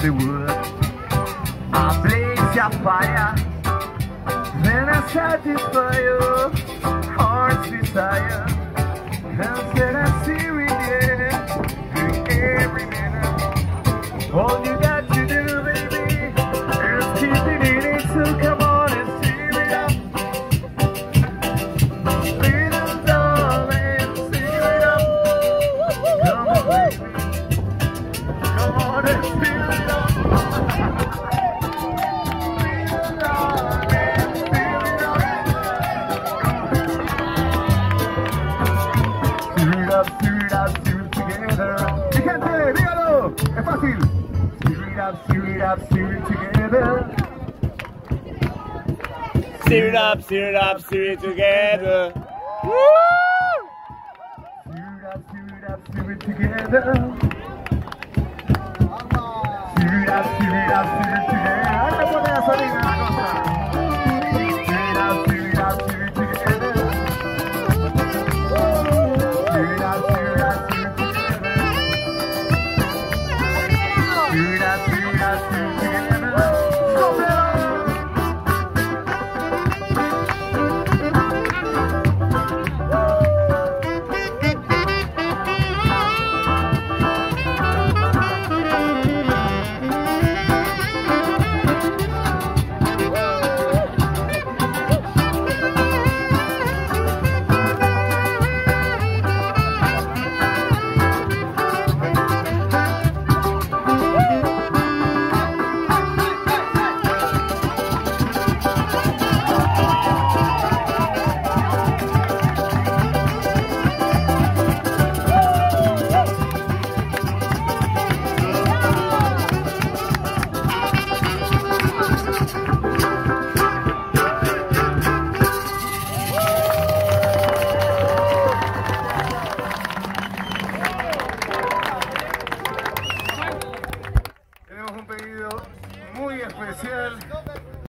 the wood. I blaze your fire, then I satisfy your heart's desire. And then I dígalo, es fácil. It up, stir it up, stir it together. Stir it up, stir it up, stir it together. Stir it up, stir it up, stir it together. Stir it up, stir it up, stir it together. Ahora pone gasolina. especial.